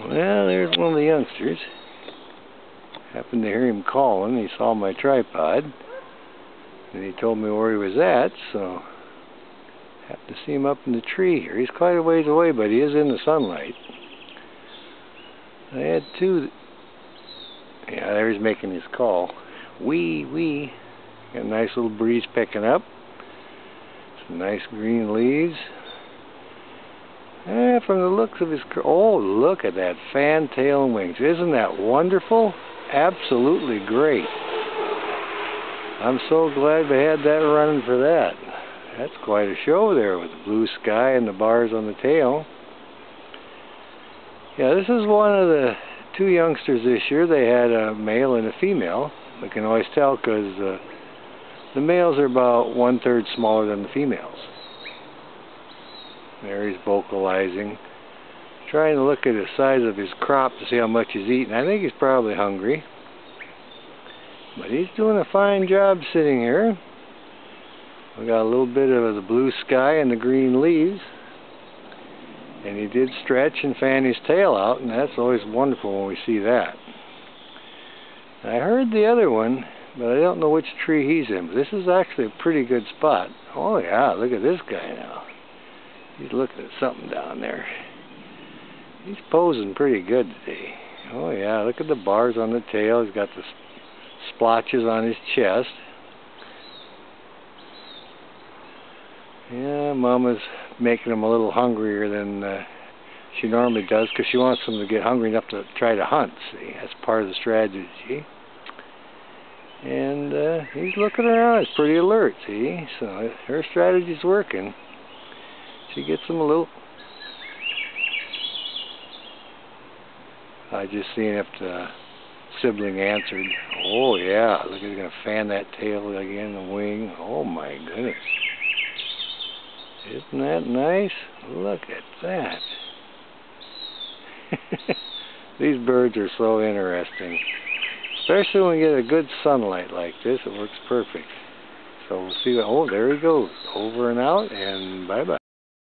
Well, there's one of the youngsters. Happened to hear him calling. He saw my tripod. And he told me where he was at, so happened to see him up in the tree here. He's quite a ways away, but he is in the sunlight. I had two. Yeah, there he's making his call. Wee, wee. Got a nice little breeze picking up. Some nice green leaves. Eh, from the looks of his... Oh, look at that fantail and wings. Isn't that wonderful? Absolutely great. I'm so glad we had that running for that. That's quite a show there with the blue sky and the bars on the tail. Yeah, this is one of the two youngsters this year. They had a male and a female. We can always tell because uh, the males are about one-third smaller than the females. There he's vocalizing. Trying to look at the size of his crop to see how much he's eating. I think he's probably hungry. But he's doing a fine job sitting here. We got a little bit of the blue sky and the green leaves. And he did stretch and fan his tail out, and that's always wonderful when we see that. I heard the other one, but I don't know which tree he's in. But this is actually a pretty good spot. Oh yeah, look at this guy now. He's looking at something down there. He's posing pretty good today. Oh yeah, look at the bars on the tail. He's got the splotches on his chest. Yeah, Mama's making him a little hungrier than uh, she normally does because she wants him to get hungry enough to try to hunt. See, that's part of the strategy. And uh, he's looking around. He's pretty alert. See, so her strategy's working. She gets him a little. I just seen if the sibling answered. Oh yeah, look at he's gonna fan that tail again, the wing. Oh my goodness. Isn't that nice? Look at that. These birds are so interesting. Especially when we get a good sunlight like this, it works perfect. So we'll see. Oh, there he goes. Over and out, and bye-bye.